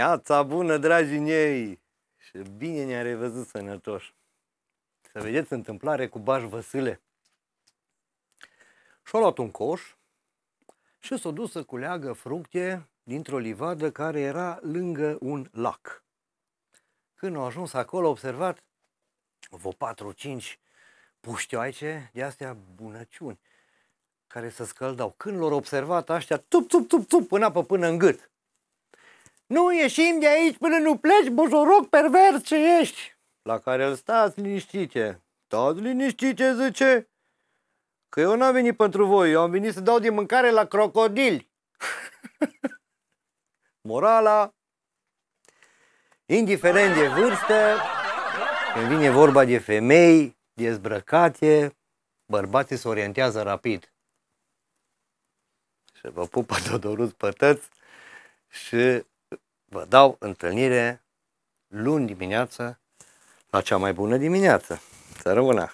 Iața bună, dragii mei! Și bine ne-a revăzut sănătoși. Să vedeți întâmplare cu Baș Văsile. Și-a luat un coș și s-a dus să culeagă fructe dintr-o livadă care era lângă un lac. Când a ajuns acolo, a observat vreo 4-5 puștioaice de astea bunăciuni care se scăldau. Când l-au observat aștia, tup, tup, tup, tup, în apă până în gât. Nu ieșim de aici până nu pleci, bujoroc pervers ce ești! La care îl stați liniștite. Stați liniștite, zice, că eu n-am venit pentru voi, eu am venit să dau de mâncare la crocodili. Morala, indiferent de vârstă, când vine vorba de femei dezbrăcate, bărbații se orientează rapid. Și vă pupă Dodorus pătăți și vă dau întâlnire luni dimineață la cea mai bună dimineață. Să rămână!